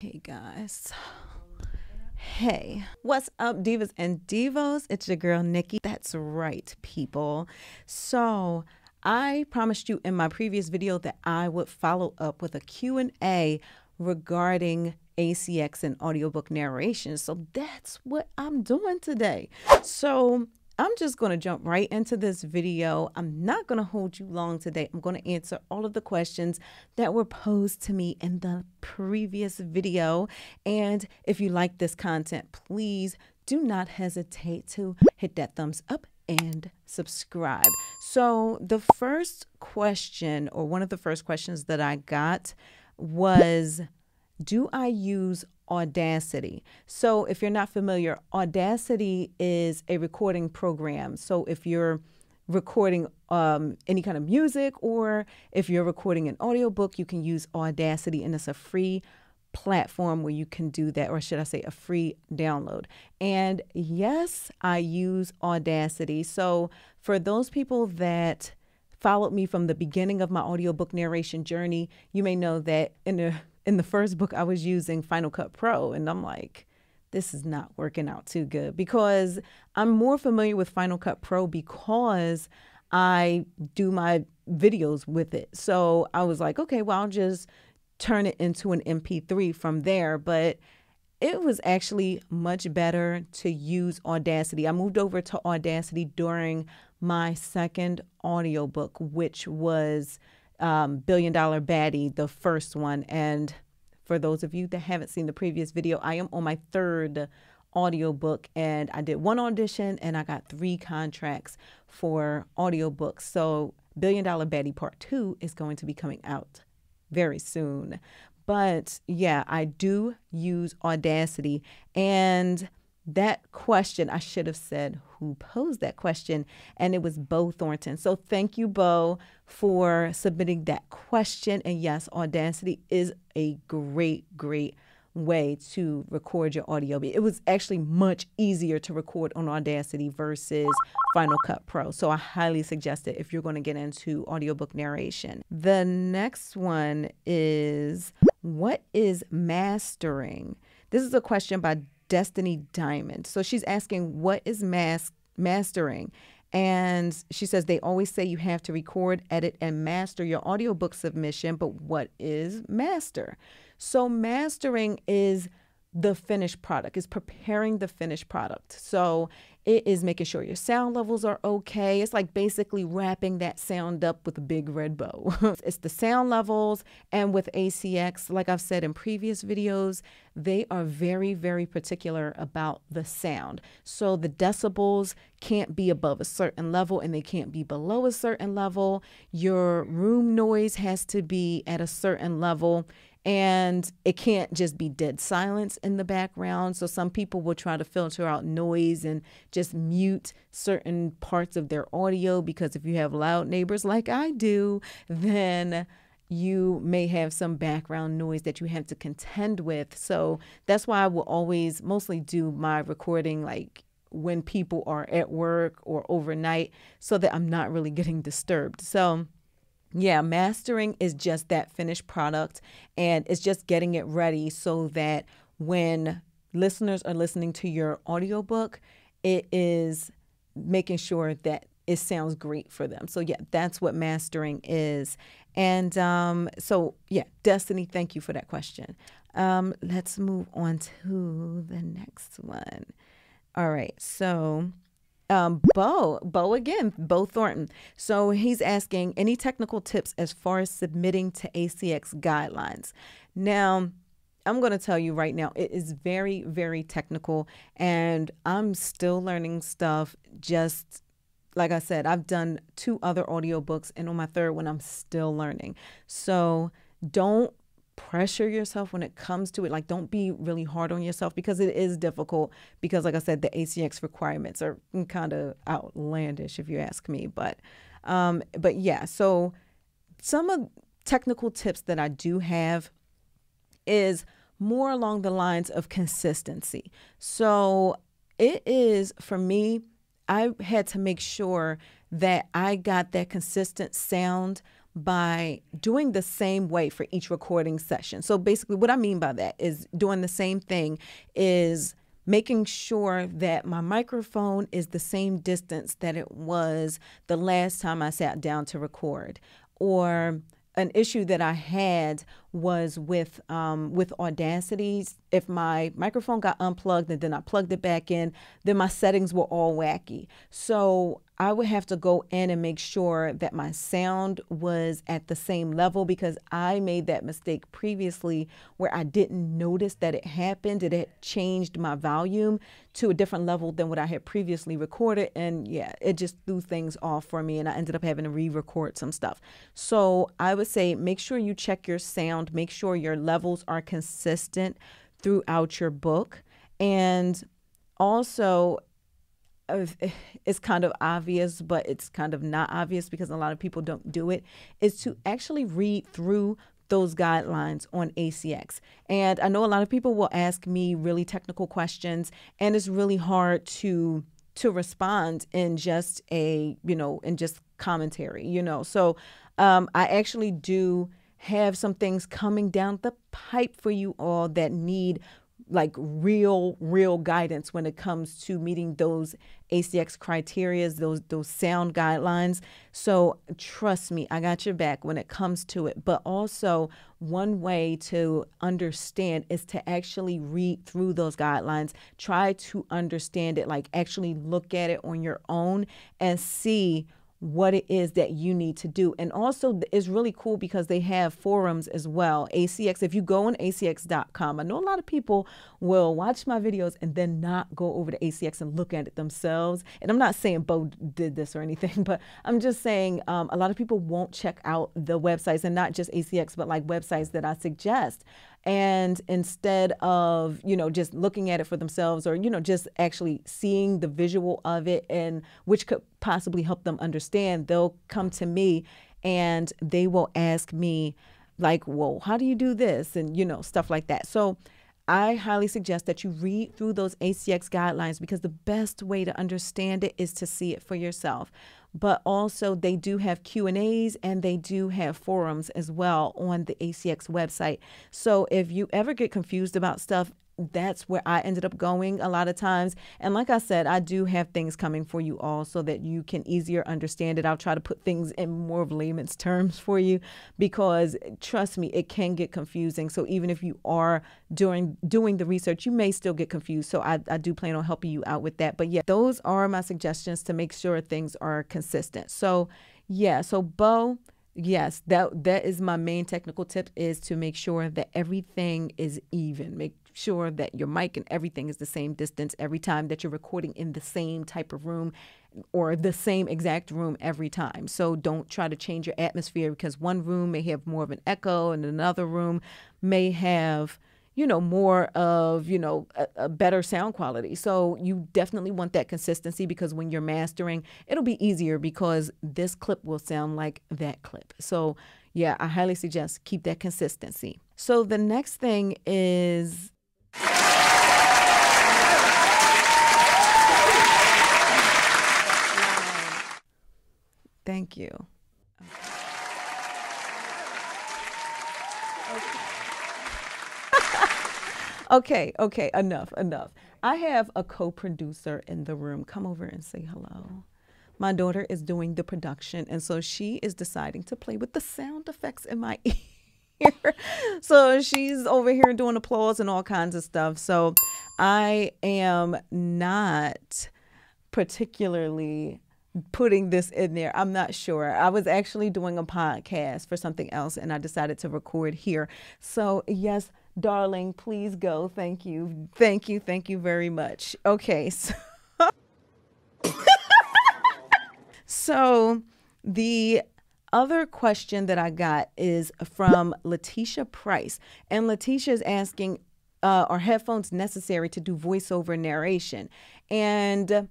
Hey guys. Hey, what's up, divas and divos? It's your girl Nikki. That's right, people. So, I promised you in my previous video that I would follow up with a Q&A regarding ACX and audiobook narration. So, that's what I'm doing today. So, I'm just going to jump right into this video. I'm not going to hold you long today. I'm going to answer all of the questions that were posed to me in the previous video. And if you like this content, please do not hesitate to hit that thumbs up and subscribe. So, the first question, or one of the first questions that I got, was Do I use Audacity. So, if you're not familiar, Audacity is a recording program. So, if you're recording um, any kind of music or if you're recording an audiobook, you can use Audacity, and it's a free platform where you can do that, or should I say, a free download. And yes, I use Audacity. So, for those people that followed me from the beginning of my audiobook narration journey, you may know that in the in the first book I was using Final Cut Pro and I'm like this is not working out too good because I'm more familiar with Final Cut Pro because I do my videos with it. So I was like, okay, well, I'll just turn it into an MP3 from there. But it was actually much better to use Audacity. I moved over to Audacity during my second audiobook, which was um, Billion Dollar Baddie, the first one. And for those of you that haven't seen the previous video, I am on my third audiobook and I did one audition and I got three contracts for audiobooks. So Billion Dollar Baddie Part 2 is going to be coming out very soon. But yeah, I do use Audacity and that question, I should have said who posed that question, and it was Bo Thornton. So thank you, Bo, for submitting that question. And yes, Audacity is a great, great way to record your audio. It was actually much easier to record on Audacity versus Final Cut Pro. So I highly suggest it if you're going to get into audiobook narration. The next one is what is mastering? This is a question by Destiny Diamond. So she's asking, what is mas- mastering? And she says they always say you have to record, edit, and master your audiobook submission, but what is master? So, mastering is the finished product, is preparing the finished product. So, it is making sure your sound levels are okay. It's like basically wrapping that sound up with a big red bow. it's the sound levels, and with ACX, like I've said in previous videos, they are very, very particular about the sound. So the decibels can't be above a certain level and they can't be below a certain level. Your room noise has to be at a certain level and it can't just be dead silence in the background. So some people will try to filter out noise and just mute certain parts of their audio because if you have loud neighbors like I do, then you may have some background noise that you have to contend with. So that's why I will always mostly do my recording like when people are at work or overnight so that I'm not really getting disturbed. So yeah, mastering is just that finished product and it's just getting it ready so that when listeners are listening to your audiobook, it is making sure that it sounds great for them. So, yeah, that's what mastering is. And um, so, yeah, Destiny, thank you for that question. Um, let's move on to the next one. All right. So, um, Bo, Bo again, Bo Thornton. So he's asking any technical tips as far as submitting to ACX guidelines. Now, I'm going to tell you right now, it is very, very technical, and I'm still learning stuff. Just like I said, I've done two other audiobooks, and on my third one, I'm still learning. So don't pressure yourself when it comes to it. Like, don't be really hard on yourself because it is difficult. Because, like I said, the ACX requirements are kind of outlandish, if you ask me. But, um, but yeah. So, some of technical tips that I do have is more along the lines of consistency. So, it is for me. I had to make sure that I got that consistent sound by doing the same way for each recording session. So basically, what I mean by that is doing the same thing is making sure that my microphone is the same distance that it was the last time I sat down to record or an issue that I had was with um, with Audacity. If my microphone got unplugged and then I plugged it back in, then my settings were all wacky. So I would have to go in and make sure that my sound was at the same level because I made that mistake previously where I didn't notice that it happened. It had changed my volume to a different level than what I had previously recorded. And yeah, it just threw things off for me and I ended up having to re record some stuff. So I would say make sure you check your sound, make sure your levels are consistent throughout your book. And also, it's kind of obvious, but it's kind of not obvious because a lot of people don't do it, is to actually read through those guidelines on ACX. And I know a lot of people will ask me really technical questions, and it's really hard to to respond in just a you know in just commentary you know so um, i actually do have some things coming down the pipe for you all that need like real real guidance when it comes to meeting those ACX criteria those those sound guidelines. So trust me I got your back when it comes to it. But also one way to understand is to actually read through those guidelines. Try to understand it like actually look at it on your own and see what it is that you need to do. And also, it's really cool because they have forums as well. ACX, if you go on acx.com, I know a lot of people will watch my videos and then not go over to ACX and look at it themselves. And I'm not saying Bo did this or anything, but I'm just saying um, a lot of people won't check out the websites and not just ACX, but like websites that I suggest and instead of you know just looking at it for themselves or you know just actually seeing the visual of it and which could possibly help them understand they'll come to me and they will ask me like well how do you do this? and you know stuff like that. So I highly suggest that you read through those ACX guidelines because the best way to understand it is to see it for yourself but also they do have Q&As and they do have forums as well on the ACX website. So if you ever get confused about stuff, that's where I ended up going a lot of times. And like I said, I do have things coming for you all so that you can easier understand it. I'll try to put things in more of layman's terms for you because trust me, it can get confusing. So even if you are doing doing the research, you may still get confused. So I, I do plan on helping you out with that. But yeah, those are my suggestions to make sure things are consistent. So yeah, so Bo yes that that is my main technical tip is to make sure that everything is even make sure that your mic and everything is the same distance every time that you're recording in the same type of room or the same exact room every time. So don't try to change your atmosphere because one room may have more of an echo and another room may have you know more of you know a, a, better sound quality. So you definitely want that consistency because when you're mastering it'll be easier because this clip will sound like that clip. So yeah i highly suggest keep that consistency. So the next thing is Thank you. okay, okay, enough, enough. I have a co producer in the room. Come over and say hello. My daughter is doing the production, and so she is deciding to play with the sound effects in my ear. so she's over here doing applause and all kinds of stuff. So I am not particularly putting this in there. I'm not sure. I was actually doing a podcast for something else and I decided to record here. So, yes, darling, please go. Thank you. Thank you. Thank you very much. Okay. So, so the other question that I got is from Letitia Price. And Letitia is asking, uh, are headphones necessary to do voiceover narration? And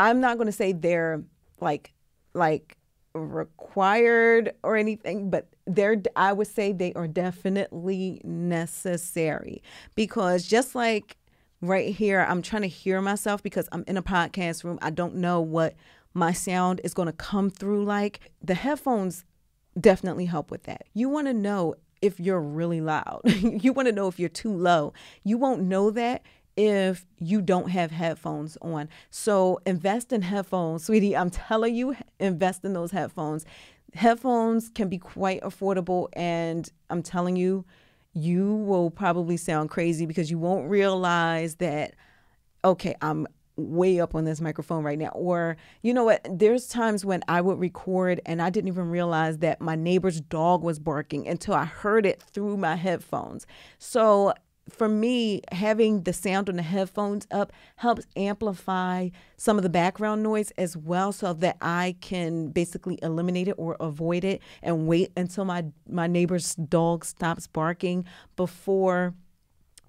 I'm not going to say they're like, like required or anything, but they're, I would say they are definitely necessary because just like right here, I'm trying to hear myself because I'm in a podcast room. I don't know what my sound is going to come through like. The headphones definitely help with that. You want to know if you're really loud. you want to know if you're too low. You won't know that if you don't have headphones on. So invest in headphones, sweetie. I'm telling you, invest in those headphones. Headphones can be quite affordable, and I'm telling you, you will probably sound crazy because you won't realize that, okay, I'm way up on this microphone right now. Or, you know what? There's times when I would record and I didn't even realize that my neighbor's dog was barking until I heard it through my headphones. So, for me, having the sound on the headphones up helps amplify some of the background noise as well so that I can basically eliminate it or avoid it and wait until my, my neighbor's dog stops barking before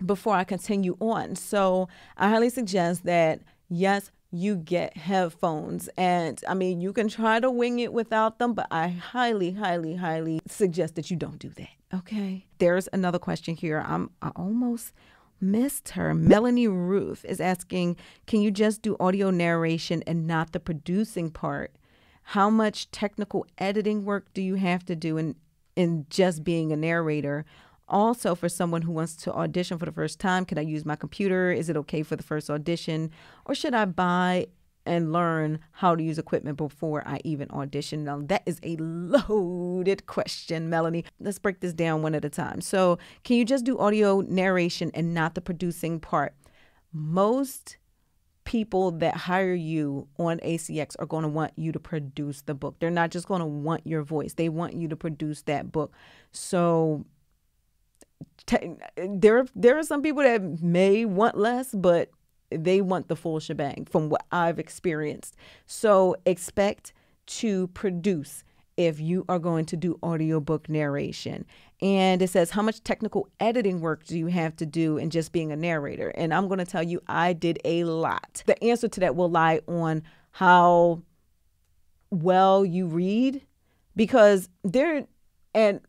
before I continue on. So I highly suggest that yes, you get headphones. And I mean, you can try to wing it without them, but I highly, highly, highly suggest that you don't do that. Okay. There's another question here. I'm I almost missed her. Melanie Ruth is asking, can you just do audio narration and not the producing part? How much technical editing work do you have to do in in just being a narrator? Also, for someone who wants to audition for the first time, can I use my computer? Is it okay for the first audition? Or should I buy and learn how to use equipment before I even audition? Now, that is a loaded question, Melanie. Let's break this down one at a time. So, can you just do audio narration and not the producing part? Most people that hire you on ACX are going to want you to produce the book. They're not just going to want your voice, they want you to produce that book. So, there there are some people that may want less, but they want the full shebang from what I've experienced. So expect to produce if you are going to do audiobook narration. And it says, How much technical editing work do you have to do in just being a narrator? And I'm going to tell you, I did a lot. The answer to that will lie on how well you read because there, and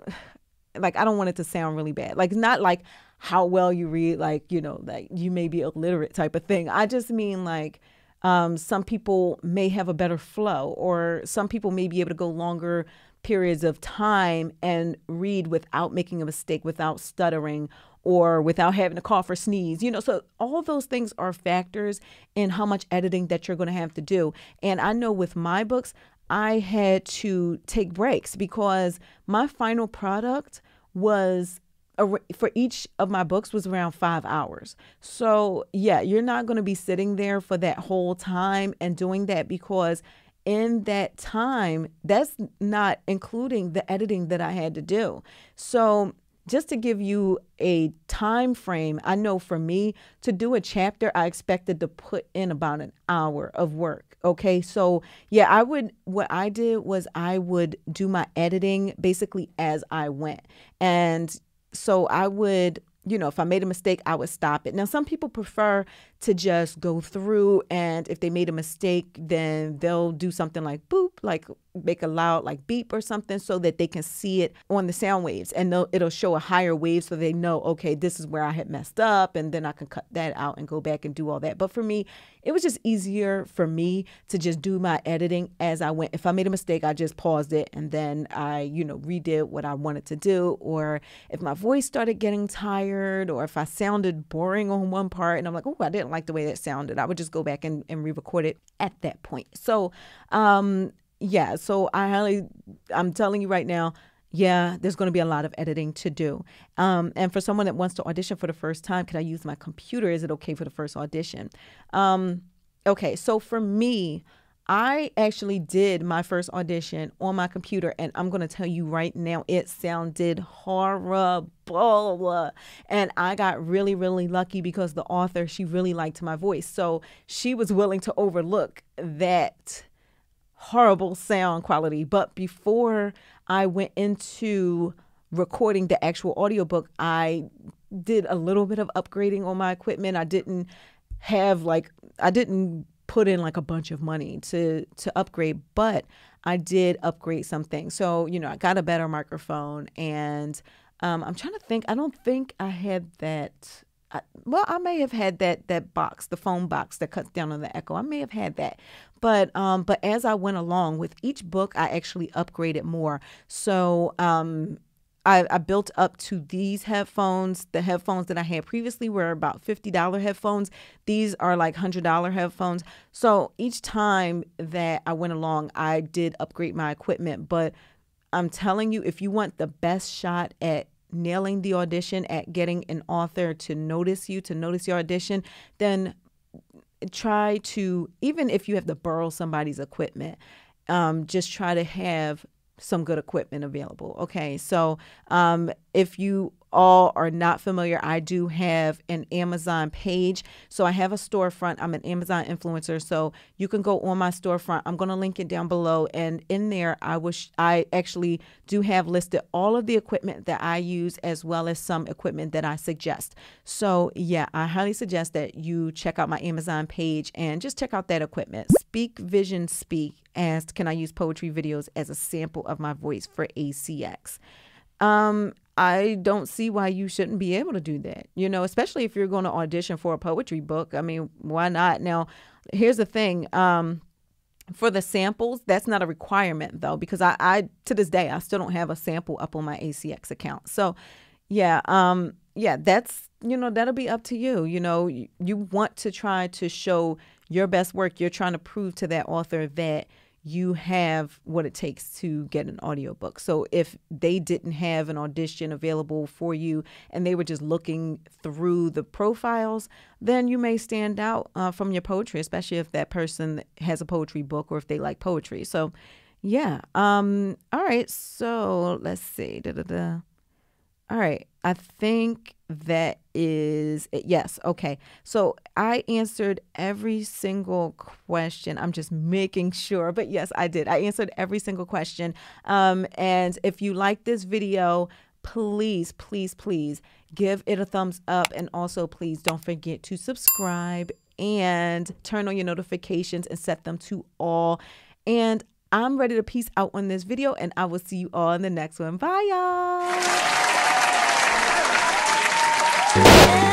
like I don't want it to sound really bad. Like not like how well you read, like, you know, like you may be illiterate type of thing. I just mean like um, some people may have a better flow, or some people may be able to go longer periods of time and read without making a mistake, without stuttering, or without having to cough or sneeze. You know, so all those things are factors in how much editing that you're going to have to do. And I know with my books, I had to take breaks because my final product was for each of my books was around five hours. So, yeah, you're not going to be sitting there for that whole time and doing that because in that time, that's not including the editing that I had to do. So, just to give you a time frame, I know for me to do a chapter, I expected to put in about an hour of work. Okay. So, yeah, I would, what I did was I would do my editing basically as I went. And so I would you know, if I made a mistake, I would stop it. Now, some people prefer to just go through, and if they made a mistake, then they'll do something like boop, like make a loud like beep or something so that they can see it on the sound waves. And it'll show a higher wave so they know okay this is where i had messed up and then i can cut that out and go back and do all that. But for me it was just easier for me to just do my editing as i went. If i made a mistake i just paused it and then i you know redid what i wanted to do. Or if my voice started getting tired or if i sounded boring on one part and i'm like oh i didn't like the way that sounded i would just go back and, and re-record it at that point so um yeah, so I highly, I'm telling you right now, yeah, there's going to be a lot of editing to do. Um, and for someone that wants to audition for the first time, can I use my computer? Is it okay for the first audition? Um, okay, so for me, I actually did my first audition on my computer, and I'm going to tell you right now, it sounded horrible. And I got really, really lucky because the author, she really liked my voice. So she was willing to overlook that horrible sound quality. But before I went into recording the actual audiobook, I did a little bit of upgrading on my equipment. I didn't have like I didn't put in like a bunch of money to to upgrade, but I did upgrade something. So, you know, I got a better microphone and um, I'm trying to think. I don't think I had that I, well, I may have had that that box, the phone box that cuts down on the echo. I may have had that, but um, but as I went along with each book, I actually upgraded more. So um, I, I, built up to these headphones. The headphones that I had previously were about $50 headphones. These are like $100 headphones. So each time that I went along, I did upgrade my equipment. But I'm telling you, if you want the best shot at nailing the audition, at getting an author to notice you, to notice your audition, then try to, even if you have to borrow somebody's equipment, um, just try to have some good equipment available. Okay, so um, if you all are not familiar, I do have an Amazon page. So I have a storefront. I'm an Amazon influencer. So you can go on my storefront. I'm going to link it down below. And in there, I wish I actually do have listed all of the equipment that I use as well as some equipment that I suggest. So yeah, I highly suggest that you check out my Amazon page and just check out that equipment. Speak Vision Speak asked, can I use poetry videos as a sample of my voice for ACX? Um, I don't see why you shouldn't be able to do that. You know, especially if you're going to audition for a poetry book. I mean, why not? Now, here's the thing. Um, for the samples, that's not a requirement though, because I, I to this day I still don't have a sample up on my ACX account. So, yeah, um, yeah, that's you know that'll be up to you. You know, you, you want to try to show your best work. You're trying to prove to that author that you have what it takes to get an audiobook. So if they didn't have an audition available for you and they were just looking through the profiles, then you may stand out uh, from your poetry, especially if that person has a poetry book or if they like poetry. So, yeah. Um, all right. So let's see. Da, da, da. All right. I think that is it. Yes. Okay. So I answered every single question. I'm just making sure. But yes, I did. I answered every single question. Um, and if you like this video, please, please, please give it a thumbs up. And also, please don't forget to subscribe and turn on your notifications and set them to all. And I'm ready to peace out on this video, and I will see you all in the next one. Bye, y'all. Yeah.